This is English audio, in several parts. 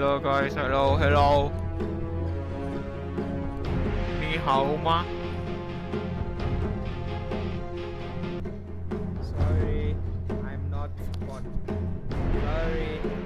Hello guys, hello, hello. Ni hao ma? Sorry, I'm not spot. Sorry.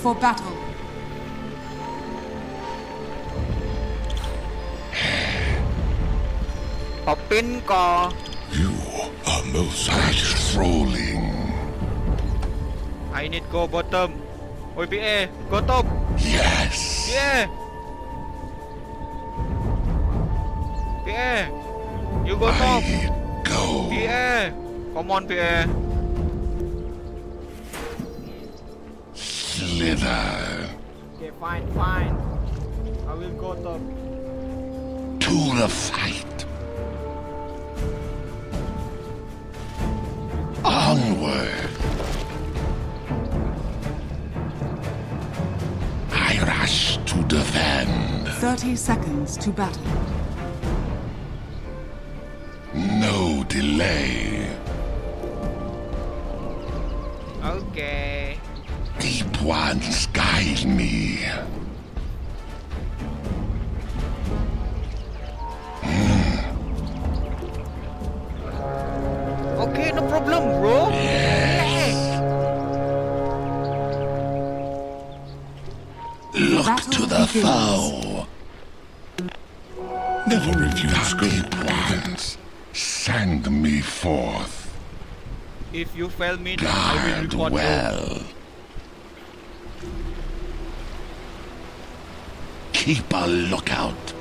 For battle. Popin ko. You are most trolling. I need go bottom. Oi PA, go top. Yes. Yeah. PA. You go top. I go. PA. Come on PA. Slither Okay, fine, fine. I will go top. to the fight. Onward. I rush to defend. 30 seconds to battle. No delay. Okay. Deep ones guide me. Hmm. Okay, no problem, bro. Look to the foe. Never refuse deep ones. Send me forth. If you fail me, then I will Guard report you. Keep a lookout.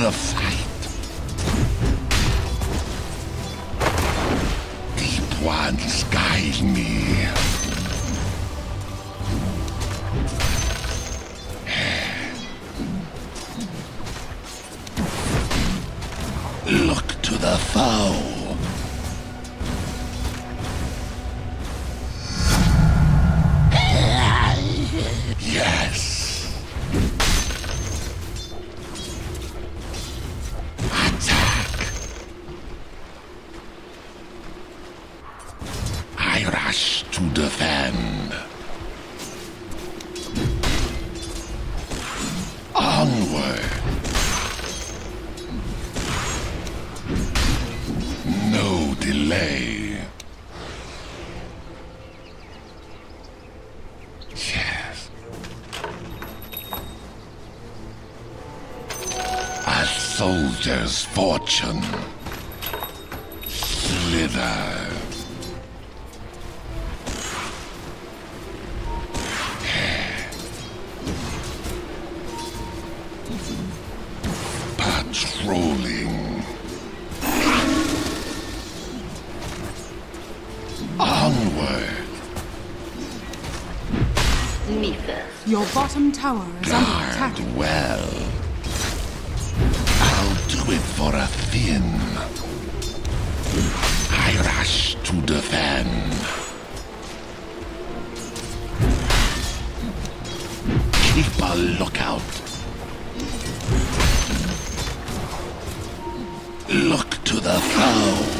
The fight. Deep ones guide me. Look to the foe. Soldier's fortune. Slither. Patrolling. Onward. Nephis. Your bottom tower is under attack. Guard well. It for a fin. I rush to defend. Keep a lookout. Look to the foe.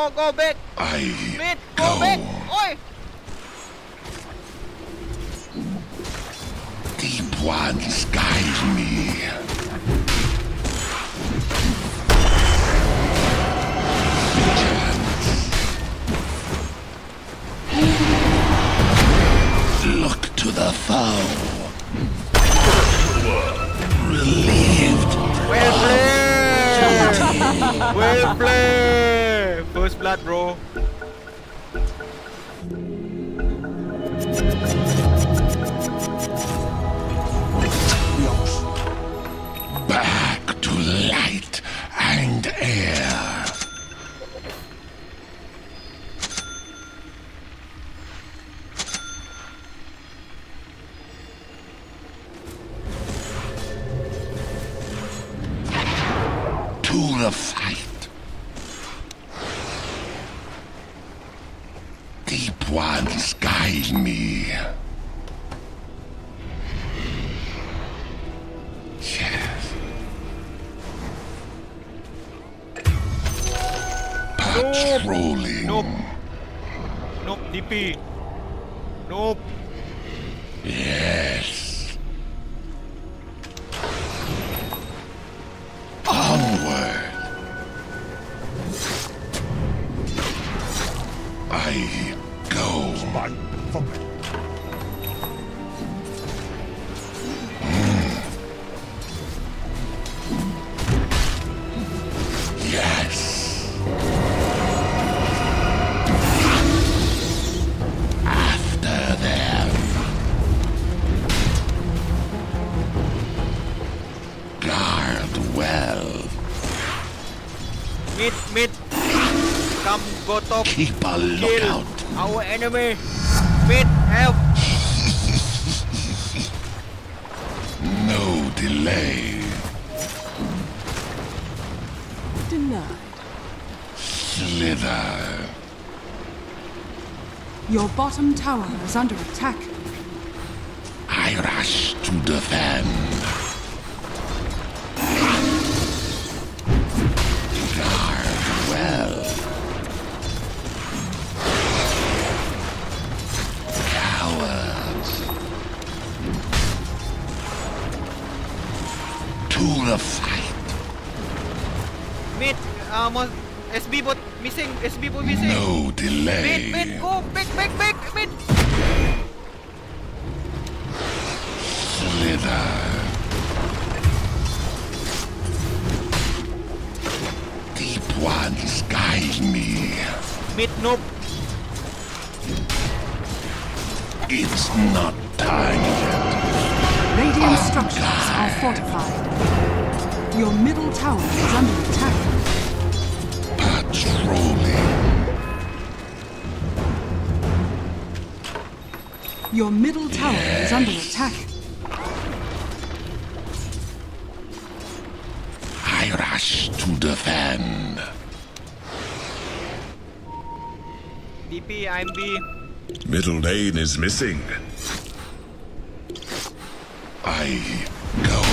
Go, go, back. Blood, bro. I go. Yes. Keep a Kill lookout. our enemy. Mid, help. No delay. Denied. Slither. Your bottom tower is under attack. Mid, go. Back, back, back. Mid. Slither. Deep ones guide me. Mid, nope. It's not time yet. Radiant structures are fortified. Your middle tower is under attack. Your middle tower is under attack. I rush to defend. DP, I'm B. Middle lane is missing. I go.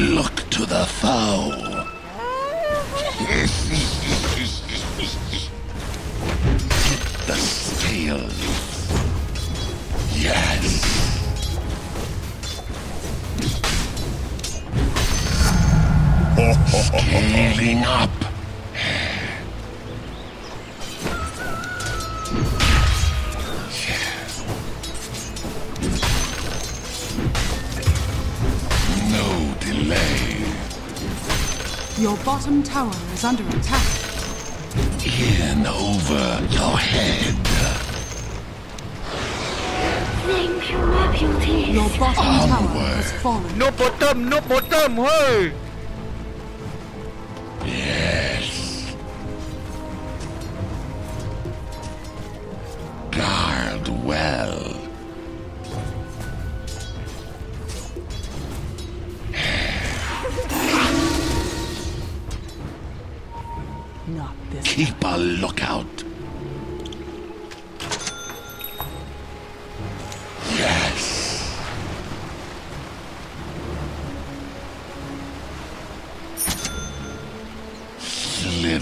Look to the fowl. the scales. Yes. Scaling up. Your bottom tower is under attack. In over your head. Thank you, my. Your bottom tower has fallen. no bottom no bottom เ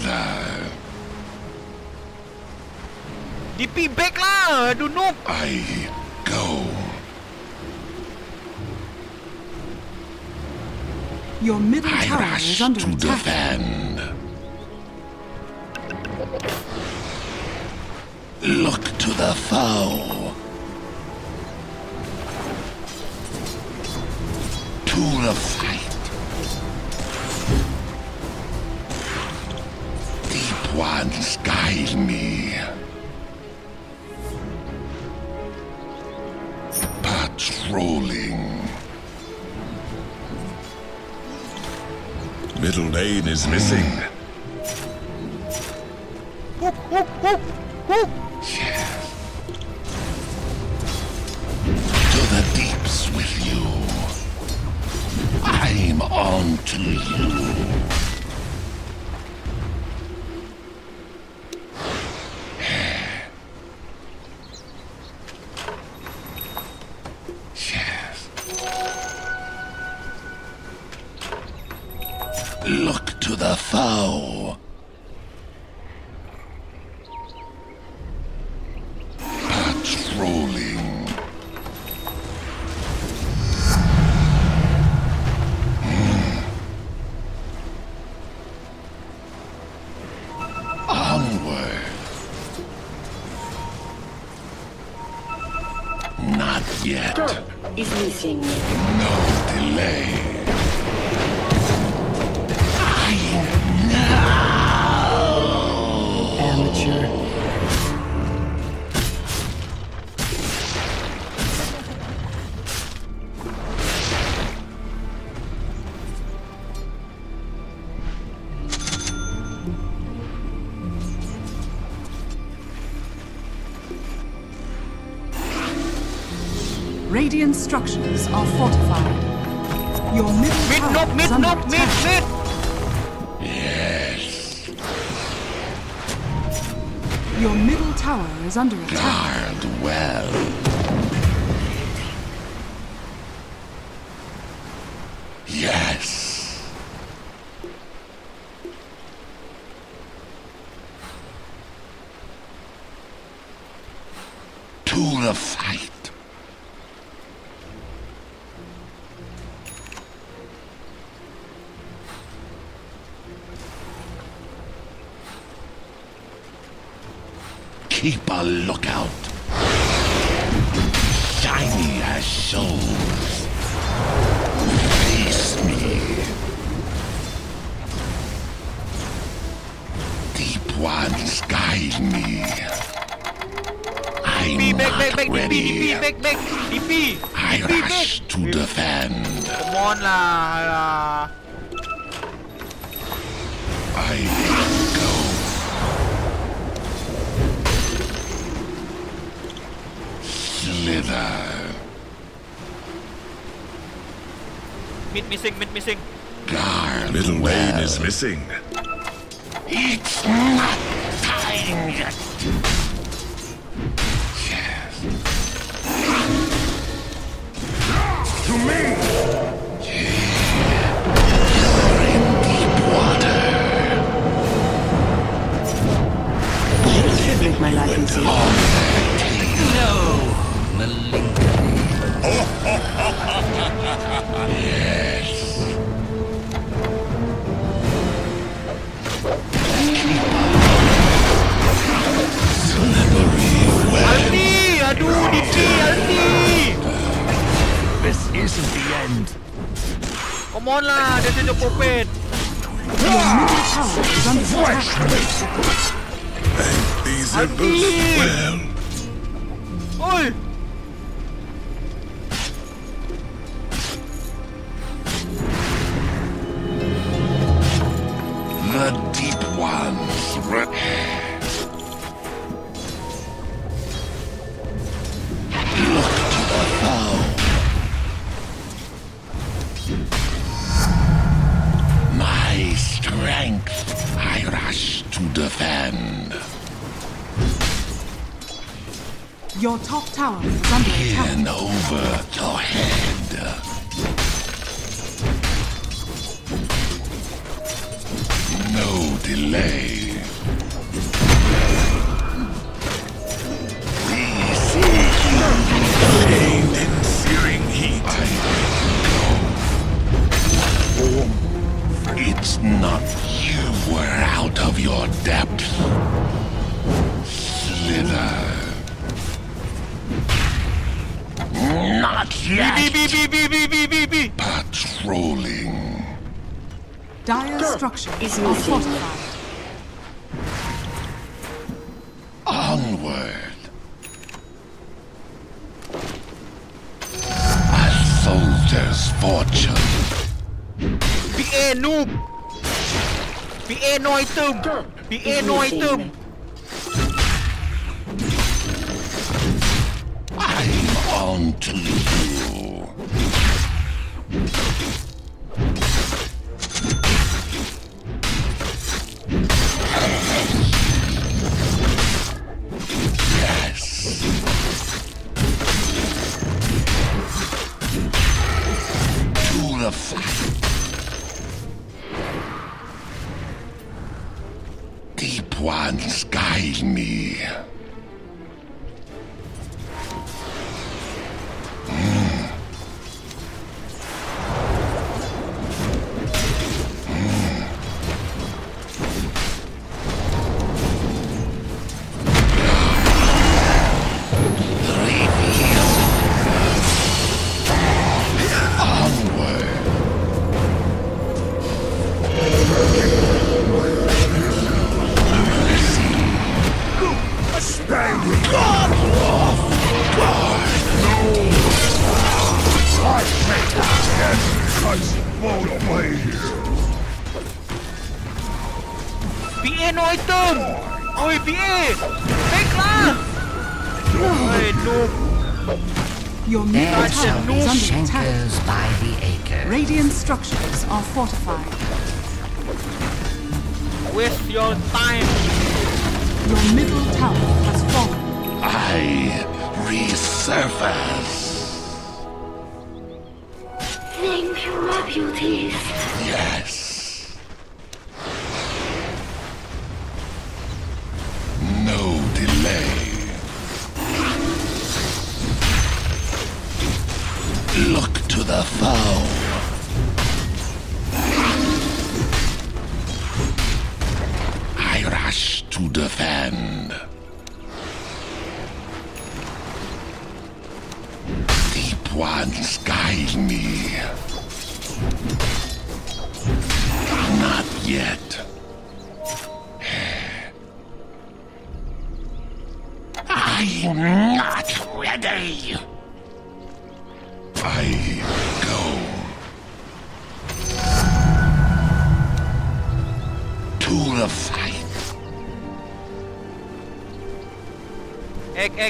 là. DP back lah. I go. Your middle I tower rush is under to attack. defend. Look to the foe. To the fight. Ones guide me. Patrolling. Middle lane is missing. Look to the foe. structures are fortified. Your middle mid, tower not, mid, not, mid, mid, Yes. Your middle tower is under attack. Guard well. Yes. con là, là... Mid missing, mid missing. Gar Little well. is missing. It's not time yet. delay. is fortified. Onward. A soldier's fortune. a noob! PA Be tùm! no noi! I'm on to you. once guide me.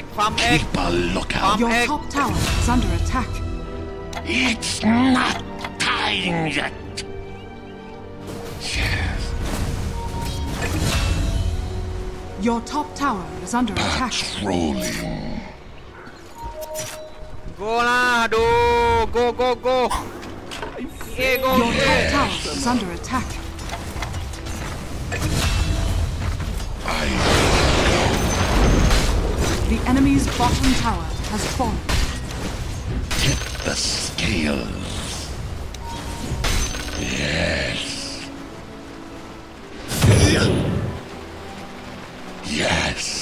egg, farm egg. People look out. Your egg. top tower is under attack. It's not time yet. Yes. Your top tower is under attack. Patrolling. Go lah. Go, go, go. Yeah, go, Your yeah. top tower is under attack. enemy's bottom tower has fallen. Tip the scales. Yes. Yes.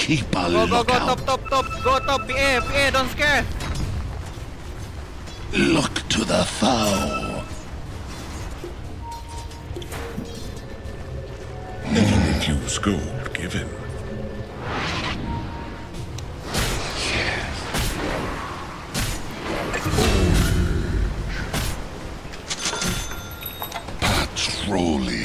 Keep a go, lookout. Go, go, top, top, top. Go, top. PA, PA, don't scare. Look to the foe. Never refuse gold given. Yes. Patrolling.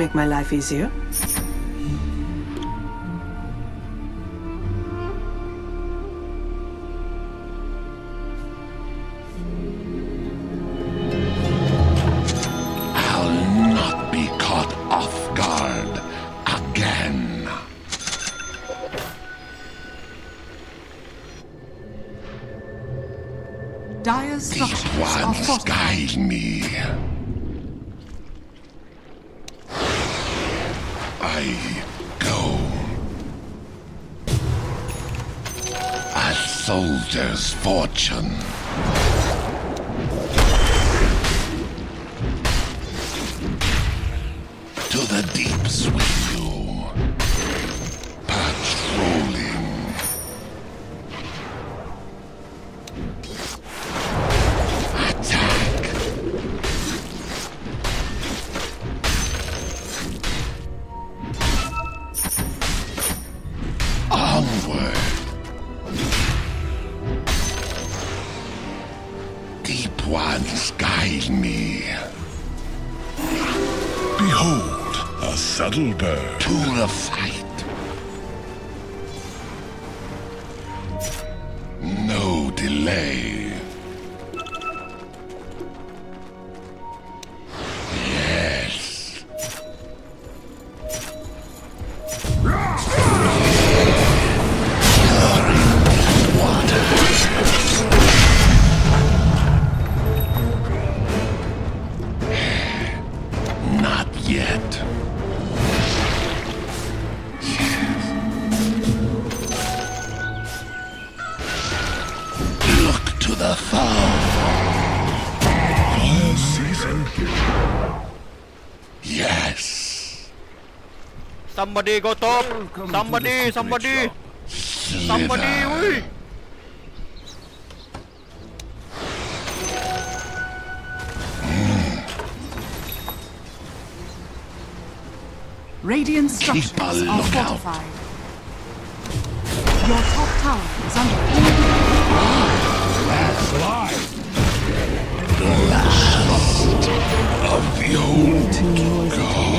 make my life easier. Soldier's fortune. To the deeps with the foe. All season. Yes. Somebody go top. Somebody, somebody, somebody. Slither. Ui. Radiant structures are fortified. Your top tower is under attack. Of the old god.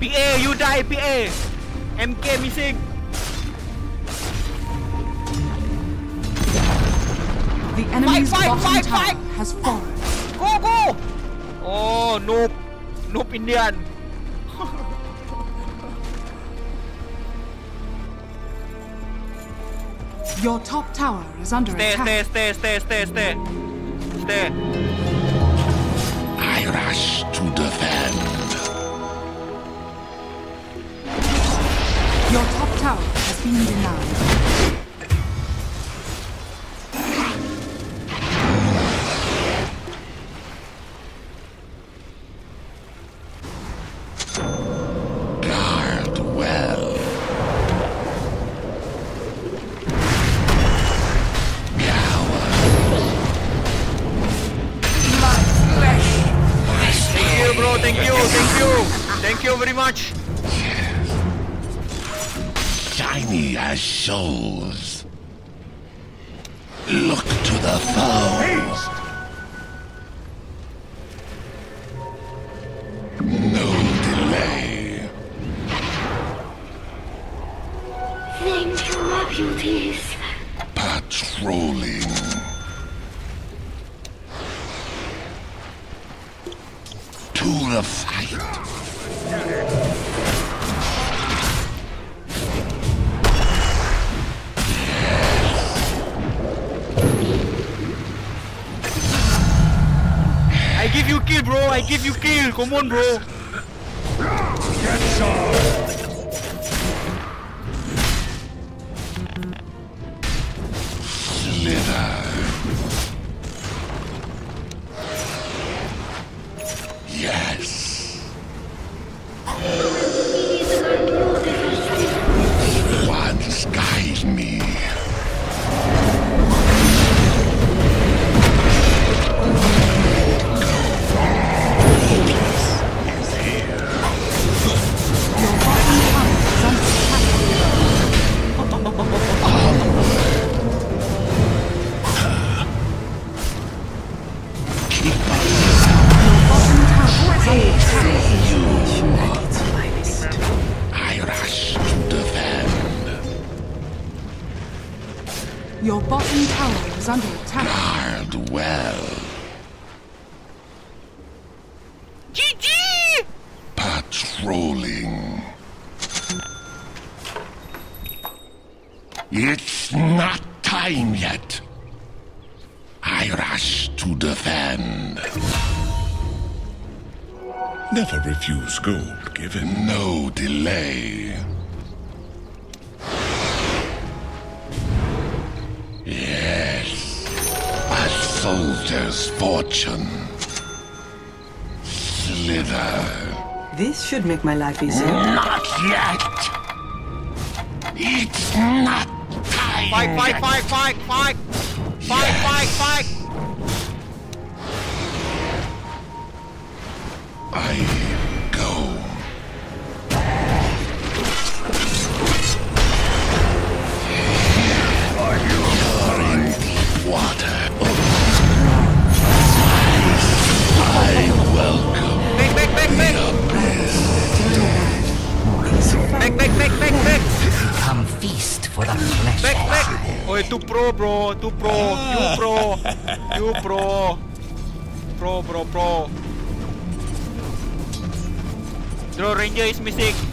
PA, you die, PA. MK missing. The enemy's fight, bottom fight, tower fight! has fallen. Go, go. Oh, noob. Nope, Indian. Your top tower is under Stay, attack. stay, stay, stay, stay, stay. Stay. I rush to defend. Your top tower has been denied. Kill, bro. I give you kill. Come on, bro. I rush to defend. Never refuse gold given. No delay. Yes, a soldier's fortune. Slither. This should make my life easier. Not yet. It's not time. Fight, fight, fight, fight, fight! Fight, fight, fight! I go. You're in deep water. I welcome Back, back, back, back! Back, back, back, back, back! Come feast for the flesh. Back, back! Oi, tu pro, bro. Tu pro. You pro. You pro. Pro, bro, pro. Draw Ranger is missing.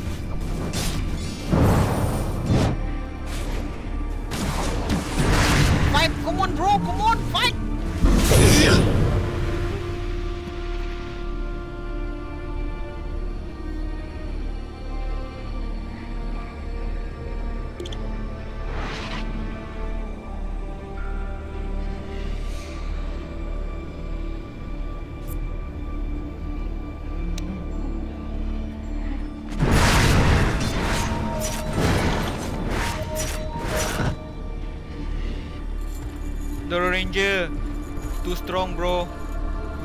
Strong, bro.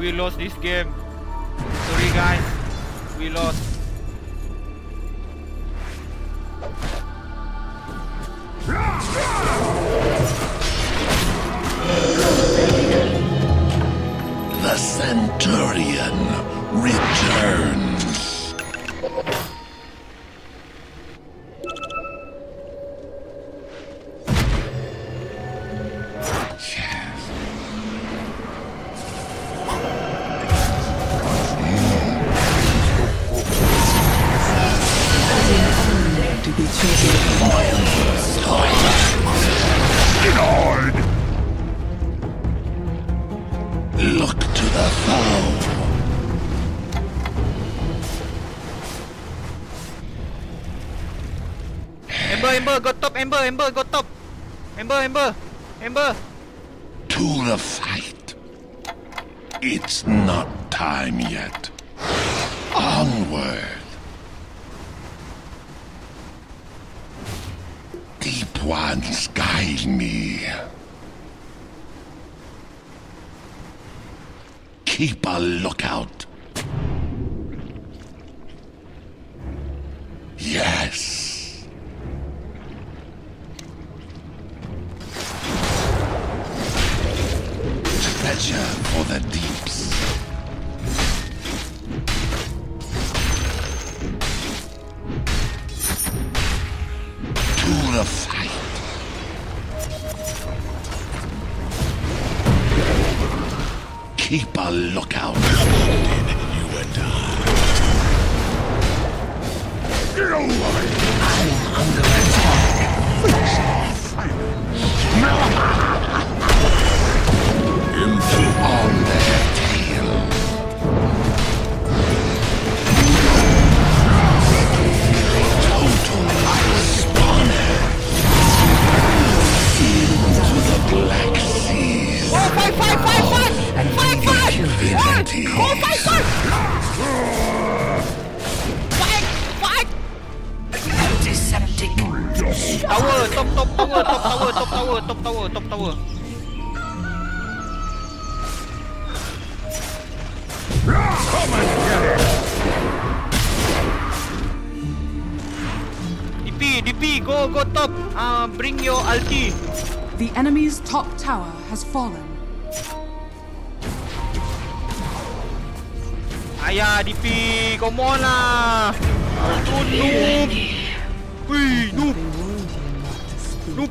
We lost this game. Sorry, guys. We lost. Look to the foe. Ember, Ember, go top. Ember, Ember, go top. Ember, Ember, Ember. To the fight. It's not time yet. Onward. Deep ones guide me. Keep a lookout. Yes. Treasure for the top tower has fallen. Ayah, DP, come on lah. Tu noob. Wih, noob, noob.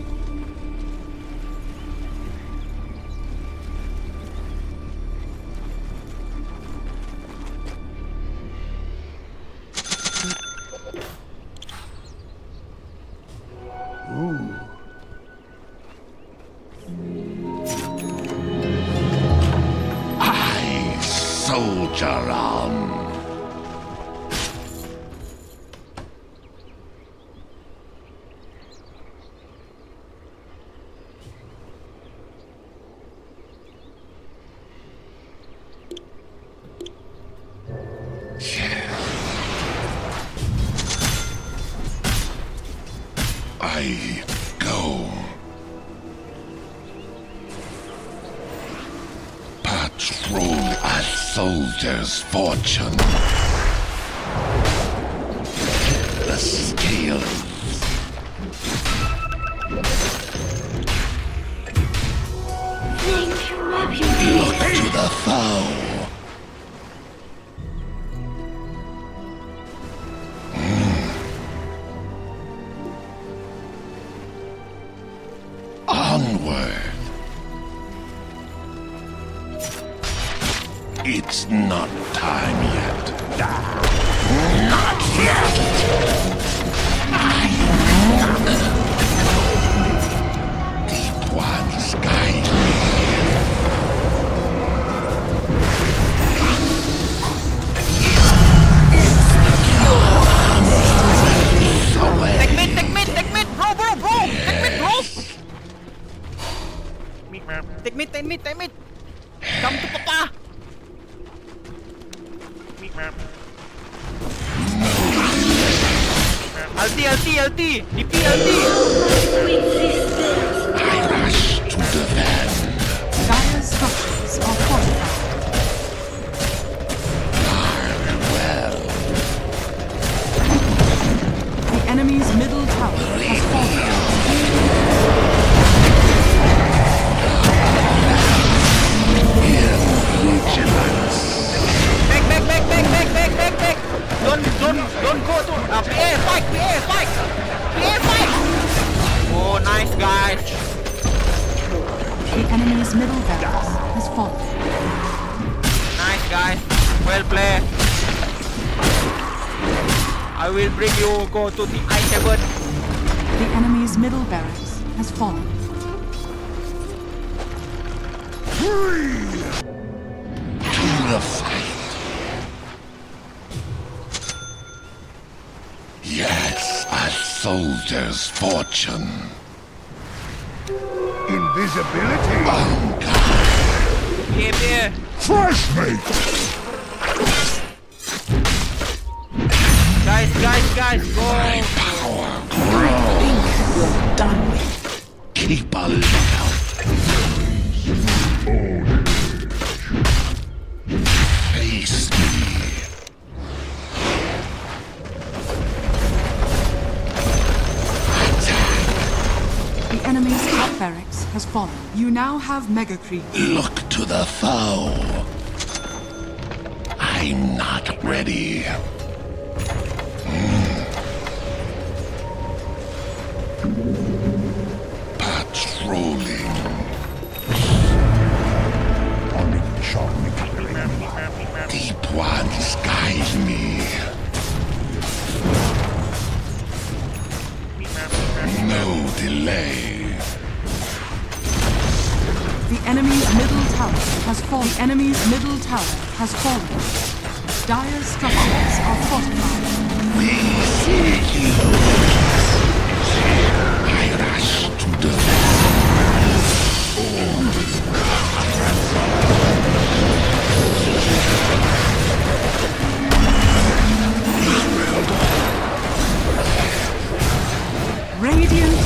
warrior's fortune. The scales. Look to the foul. go to the eye cavern. The enemy's middle barracks has fallen. To the fight. Yes, a soldier's fortune. Invisibility? Oh, God. Here, here. Fresh meat! guys, guys, go. My power grows. You're done. Keep a lookout. Face me. Attack. The enemy's top barracks has fallen. You now have Mega Creek. Look to the foe. I'm not ready. delay. The enemy's middle tower has fallen. The enemy's middle tower has fallen. Dire structures are fortified. We seek you. I rush to defend. Radiant